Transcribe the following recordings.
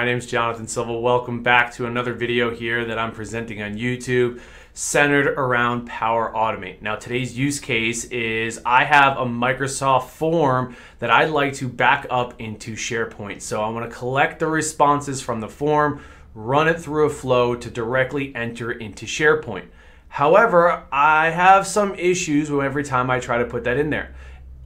My name is Jonathon Silva. Welcome back to another video here that I'm presenting on YouTube centered around Power Automate. Now today's use case is I have a Microsoft form that I'd like to back up into SharePoint. So I'm going to collect the responses from the form, run it through a flow to directly enter into SharePoint. However, I have some issues with every time I try to put that in there.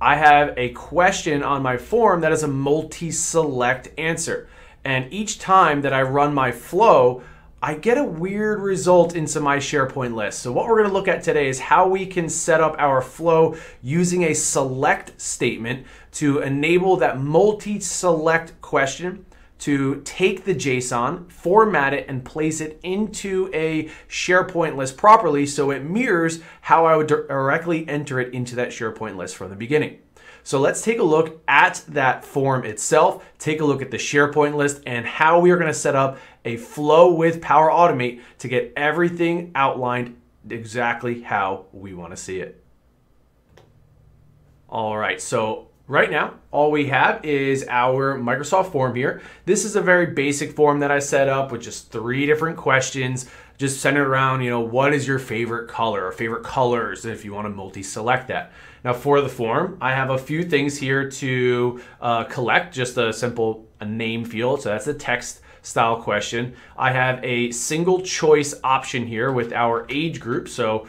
I have a question on my form that is a multi-select answer. And each time that I run my flow, I get a weird result into my SharePoint list. So what we're gonna look at today is how we can set up our flow using a select statement to enable that multi-select question to take the JSON, format it, and place it into a SharePoint list properly so it mirrors how I would directly enter it into that SharePoint list from the beginning. So let's take a look at that form itself, take a look at the SharePoint list and how we are gonna set up a flow with Power Automate to get everything outlined exactly how we wanna see it. All right, so Right now, all we have is our Microsoft form here. This is a very basic form that I set up with just three different questions, just centered around, you know, what is your favorite color or favorite colors if you want to multi-select that. Now for the form, I have a few things here to uh, collect, just a simple a name field. So that's a text style question. I have a single choice option here with our age group. So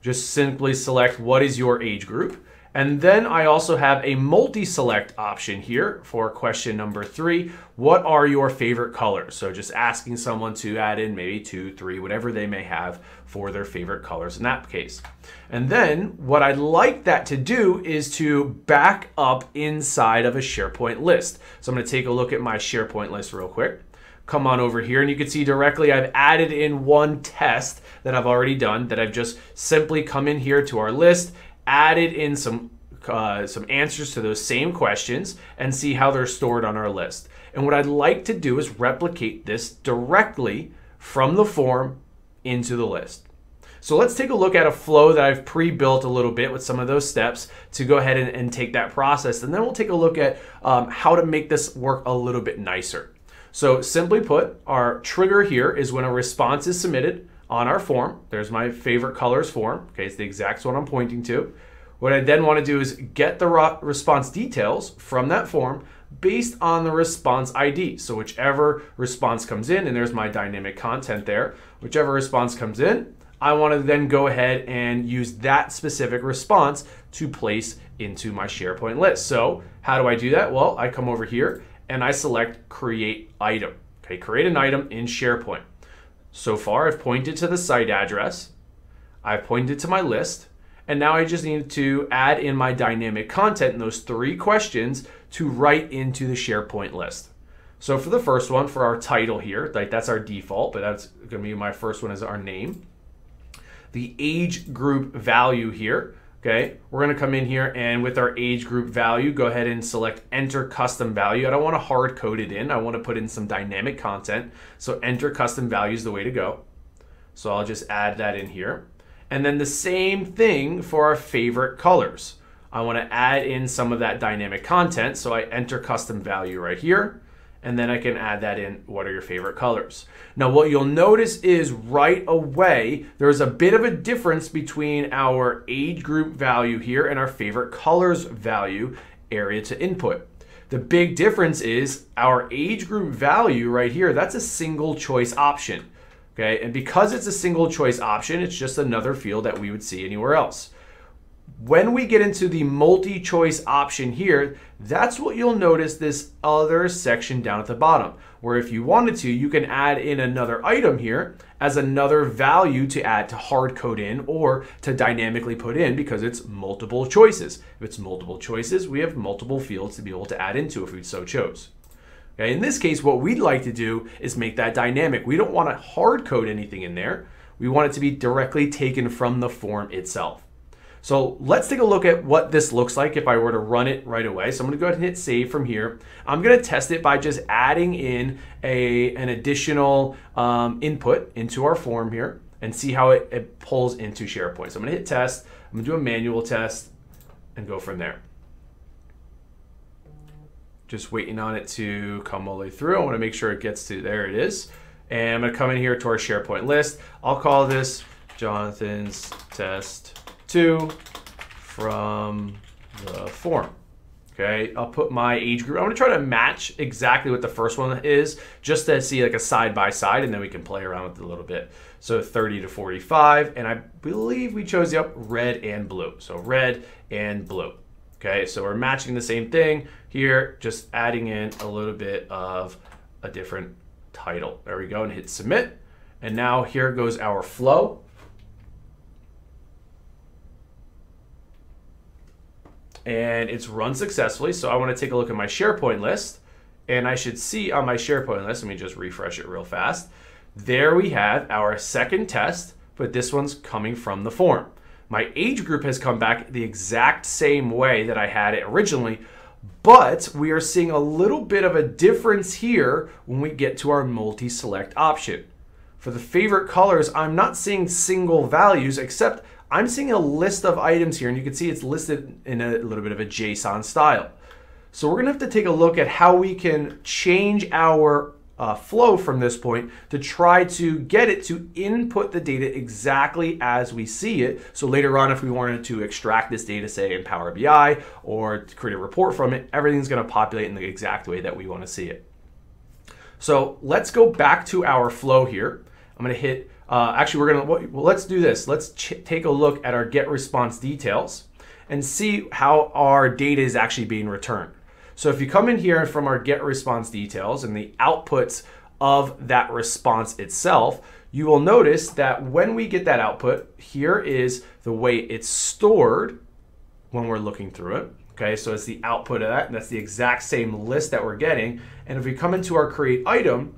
just simply select what is your age group. And then I also have a multi-select option here for question number three. What are your favorite colors? So just asking someone to add in maybe two, three, whatever they may have for their favorite colors in that case. And then what I'd like that to do is to back up inside of a SharePoint list. So I'm gonna take a look at my SharePoint list real quick come on over here and you can see directly I've added in one test that I've already done that I've just simply come in here to our list added in some uh, some answers to those same questions and see how they're stored on our list. And what I'd like to do is replicate this directly from the form into the list. So let's take a look at a flow that I've pre-built a little bit with some of those steps to go ahead and, and take that process. And then we'll take a look at um, how to make this work a little bit nicer. So simply put, our trigger here is when a response is submitted on our form. There's my favorite colors form. Okay, it's the exact one I'm pointing to. What I then want to do is get the response details from that form based on the response ID. So whichever response comes in, and there's my dynamic content there, whichever response comes in, I want to then go ahead and use that specific response to place into my SharePoint list. So how do I do that? Well, I come over here and I select create item. Okay, create an item in SharePoint. So far, I've pointed to the site address. I've pointed to my list. And now I just need to add in my dynamic content in those three questions to write into the SharePoint list. So for the first one, for our title here, like that's our default, but that's gonna be my first one as our name. The age group value here, okay? We're gonna come in here and with our age group value, go ahead and select enter custom value. I don't wanna hard code it in. I wanna put in some dynamic content. So enter custom value is the way to go. So I'll just add that in here. And then the same thing for our favorite colors. I wanna add in some of that dynamic content. So I enter custom value right here and then I can add that in, what are your favorite colors? Now what you'll notice is right away, there's a bit of a difference between our age group value here and our favorite colors value area to input. The big difference is our age group value right here, that's a single choice option. Okay, and because it's a single choice option, it's just another field that we would see anywhere else. When we get into the multi-choice option here, that's what you'll notice this other section down at the bottom, where if you wanted to, you can add in another item here as another value to add to hard code in or to dynamically put in because it's multiple choices. If it's multiple choices, we have multiple fields to be able to add into if we so chose. Okay, in this case, what we'd like to do is make that dynamic. We don't want to hard code anything in there. We want it to be directly taken from the form itself. So let's take a look at what this looks like if I were to run it right away. So I'm gonna go ahead and hit save from here. I'm gonna test it by just adding in a, an additional um, input into our form here and see how it, it pulls into SharePoint. So I'm gonna hit test, I'm gonna do a manual test and go from there. Just waiting on it to come all the way through. I want to make sure it gets to, there it is. And I'm going to come in here to our SharePoint list. I'll call this Jonathon's test two from the form. Okay, I'll put my age group. I'm gonna try to match exactly what the first one is, just to see like a side by side, and then we can play around with it a little bit. So 30 to 45, and I believe we chose yep red and blue. So red and blue. Okay, so we're matching the same thing here, just adding in a little bit of a different title. There we go, and hit submit. And now here goes our flow. And it's run successfully. So I want to take a look at my SharePoint list and I should see on my SharePoint list, let me just refresh it real fast. There we have our second test, but this one's coming from the form. My age group has come back the exact same way that I had it originally, but we are seeing a little bit of a difference here when we get to our multi-select option. For the favorite colors, I'm not seeing single values except I'm seeing a list of items here, and you can see it's listed in a little bit of a JSON style. So we're gonna have to take a look at how we can change our uh, flow from this point to try to get it to input the data exactly as we see it. So later on, if we wanted to extract this data, say in Power BI, or create a report from it, everything's gonna populate in the exact way that we wanna see it. So let's go back to our flow here. I'm gonna hit uh, actually, we're gonna, well, let's do this. Let's take a look at our get response details and see how our data is actually being returned. So if you come in here from our get response details and the outputs of that response itself, you will notice that when we get that output, here is the way it's stored when we're looking through it. Okay, so it's the output of that, and that's the exact same list that we're getting. And if we come into our create item,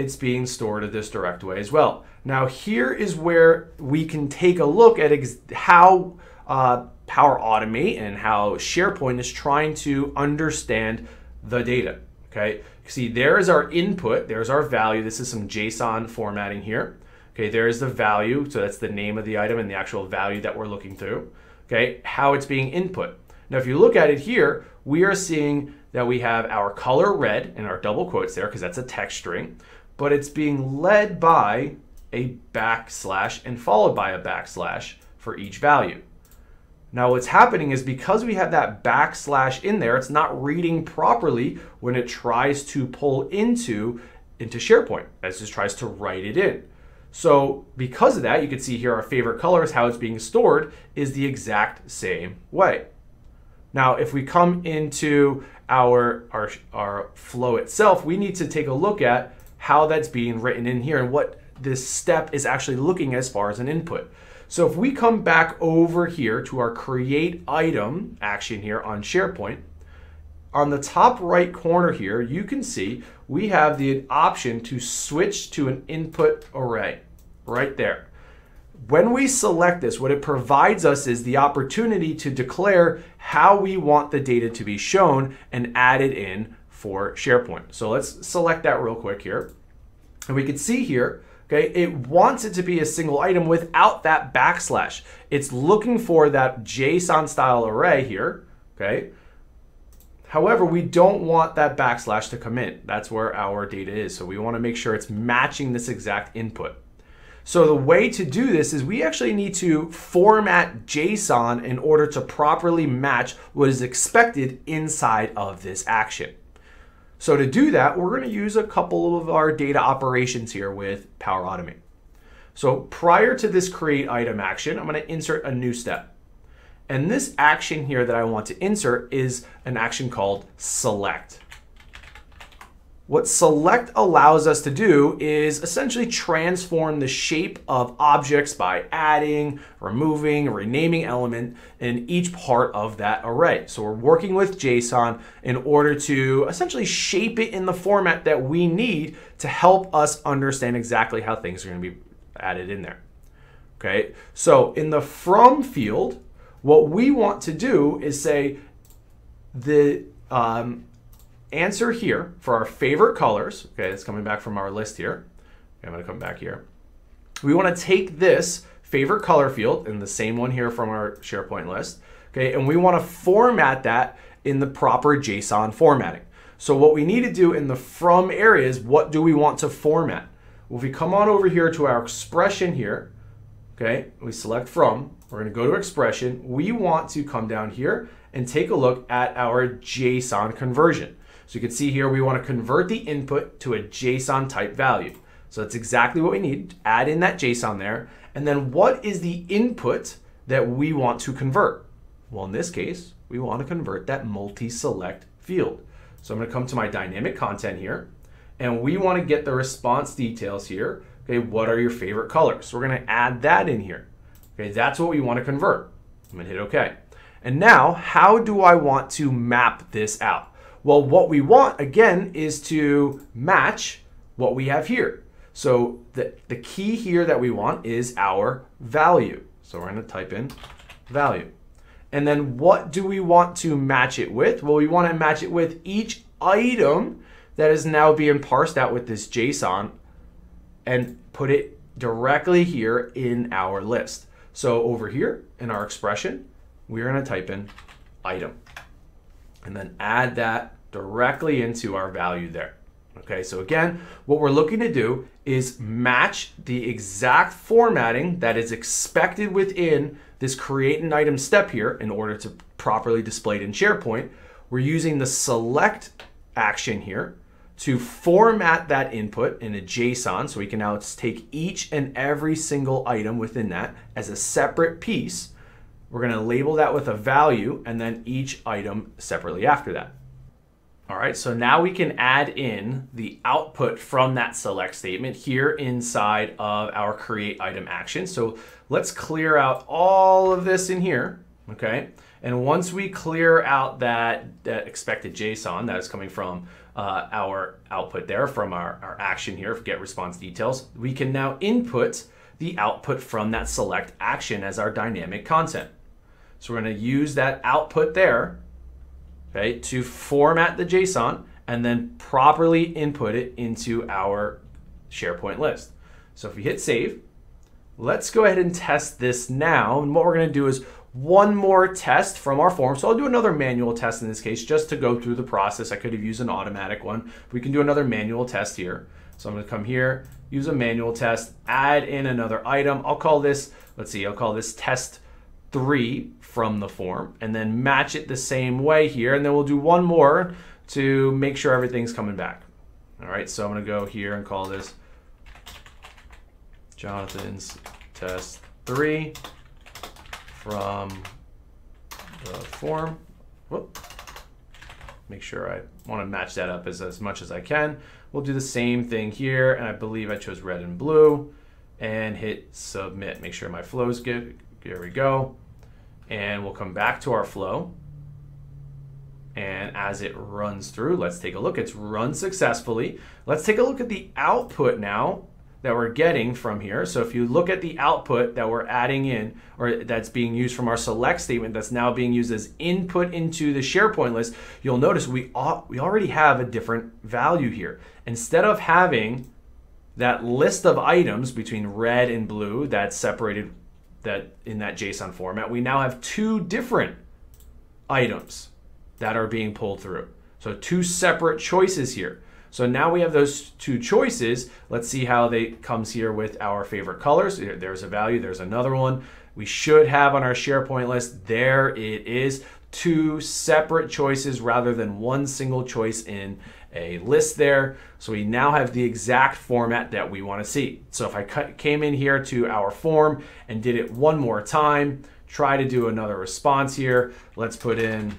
it's being stored in this direct way as well. Now here is where we can take a look at how uh, Power Automate and how SharePoint is trying to understand the data. Okay, see there is our input, there's our value. This is some JSON formatting here. Okay, there is the value, so that's the name of the item and the actual value that we're looking through. Okay, how it's being input. Now if you look at it here, we are seeing that we have our color red in our double quotes there because that's a text string but it's being led by a backslash and followed by a backslash for each value. Now what's happening is because we have that backslash in there, it's not reading properly when it tries to pull into, into SharePoint. as It just tries to write it in. So because of that, you can see here our favorite colors, how it's being stored is the exact same way. Now, if we come into our, our, our flow itself, we need to take a look at how that's being written in here and what this step is actually looking as far as an input. So if we come back over here to our create item action here on SharePoint, on the top right corner here, you can see we have the option to switch to an input array right there. When we select this, what it provides us is the opportunity to declare how we want the data to be shown and added in for SharePoint. So let's select that real quick here. And we can see here, okay, it wants it to be a single item without that backslash. It's looking for that JSON style array here, okay? However, we don't want that backslash to come in. That's where our data is. So we want to make sure it's matching this exact input. So the way to do this is we actually need to format JSON in order to properly match what is expected inside of this action. So to do that, we're going to use a couple of our data operations here with Power Automate. So prior to this create item action, I'm going to insert a new step. And this action here that I want to insert is an action called select. What select allows us to do is essentially transform the shape of objects by adding, removing, renaming element in each part of that array. So we're working with JSON in order to essentially shape it in the format that we need to help us understand exactly how things are going to be added in there. Okay, so in the from field, what we want to do is say the um, answer here for our favorite colors. Okay, it's coming back from our list here. Okay, I'm going to come back here. We want to take this favorite color field and the same one here from our SharePoint list. Okay, and we want to format that in the proper JSON formatting. So what we need to do in the from area is what do we want to format? Well, if we come on over here to our expression here, okay, we select from, we're gonna go to expression, we want to come down here and take a look at our JSON conversion. So you can see here, we wanna convert the input to a JSON type value. So that's exactly what we need, add in that JSON there. And then what is the input that we want to convert? Well, in this case, we wanna convert that multi-select field. So I'm gonna come to my dynamic content here, and we wanna get the response details here. Okay, what are your favorite colors? So we're gonna add that in here. Okay, that's what we wanna convert. I'm gonna hit okay. And now, how do I want to map this out? Well, what we want, again, is to match what we have here. So the, the key here that we want is our value. So we're gonna type in value. And then what do we want to match it with? Well, we want to match it with each item that is now being parsed out with this JSON and put it directly here in our list. So over here in our expression, we're going to type in item and then add that directly into our value there. Okay, so again, what we're looking to do is match the exact formatting that is expected within this create an item step here in order to properly display it in SharePoint. We're using the select action here to format that input in a JSON. So we can now take each and every single item within that as a separate piece. We're gonna label that with a value and then each item separately after that. All right, so now we can add in the output from that select statement here inside of our create item action. So let's clear out all of this in here, okay? And once we clear out that, that expected JSON that is coming from uh, our output there, from our, our action here, get response details, we can now input the output from that select action as our dynamic content. So we're gonna use that output there okay, to format the JSON and then properly input it into our SharePoint list. So if we hit save, let's go ahead and test this now. And what we're gonna do is one more test from our form. So I'll do another manual test in this case just to go through the process. I could have used an automatic one. We can do another manual test here. So I'm gonna come here, use a manual test, add in another item. I'll call this, let's see, I'll call this test three from the form and then match it the same way here. And then we'll do one more to make sure everything's coming back. All right, so I'm gonna go here and call this Jonathon's test three from the form. Whoop. Make sure I wanna match that up as, as much as I can. We'll do the same thing here, and I believe I chose red and blue, and hit submit. Make sure my flow's good. There we go and we'll come back to our flow. And as it runs through, let's take a look. It's run successfully. Let's take a look at the output now that we're getting from here. So if you look at the output that we're adding in, or that's being used from our select statement that's now being used as input into the SharePoint list, you'll notice we, we already have a different value here. Instead of having that list of items between red and blue that's separated that in that JSON format, we now have two different items that are being pulled through. So two separate choices here. So now we have those two choices. Let's see how they comes here with our favorite colors. There's a value, there's another one. We should have on our SharePoint list, there it is, two separate choices rather than one single choice in a list there. So we now have the exact format that we want to see. So if I came in here to our form and did it one more time, try to do another response here. Let's put in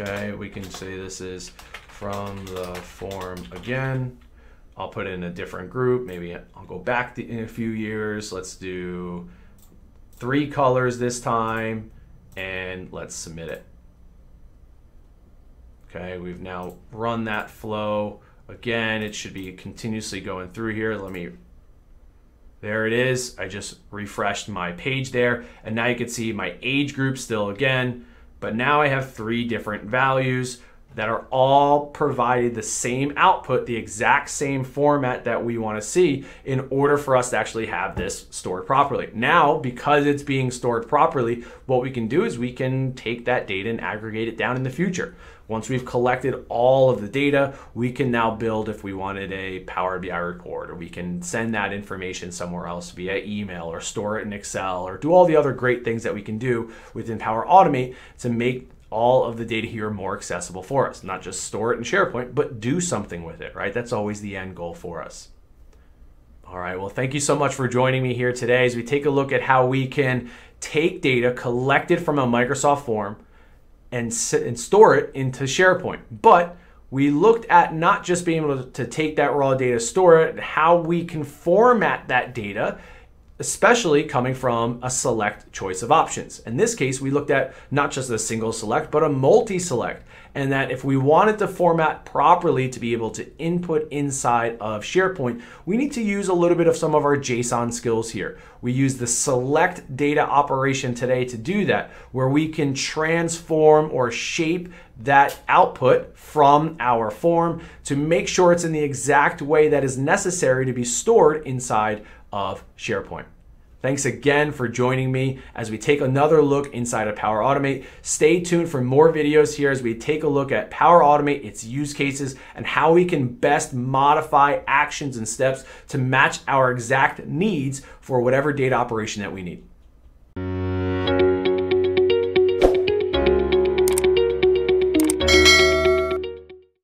Okay, we can say this is from the form again. I'll put in a different group. Maybe I'll go back in a few years. Let's do three colors this time and let's submit it. Okay, we've now run that flow. Again, it should be continuously going through here. Let me, there it is. I just refreshed my page there. And now you can see my age group still again, but now I have three different values. That are all provided the same output, the exact same format that we want to see in order for us to actually have this stored properly. Now, because it's being stored properly, what we can do is we can take that data and aggregate it down in the future. Once we've collected all of the data, we can now build if we wanted a Power BI report, or we can send that information somewhere else via email, or store it in Excel, or do all the other great things that we can do within Power Automate to make all of the data here more accessible for us. Not just store it in SharePoint, but do something with it, right? That's always the end goal for us. All right, well, thank you so much for joining me here today as we take a look at how we can take data collected from a Microsoft form and, and store it into SharePoint. But we looked at not just being able to take that raw data, store it, how we can format that data especially coming from a select choice of options. In this case, we looked at not just a single select, but a multi-select. And that if we wanted to format properly to be able to input inside of SharePoint, we need to use a little bit of some of our JSON skills here. We use the select data operation today to do that, where we can transform or shape that output from our form to make sure it's in the exact way that is necessary to be stored inside of SharePoint. Thanks again for joining me as we take another look inside of Power Automate. Stay tuned for more videos here as we take a look at Power Automate, its use cases, and how we can best modify actions and steps to match our exact needs for whatever data operation that we need.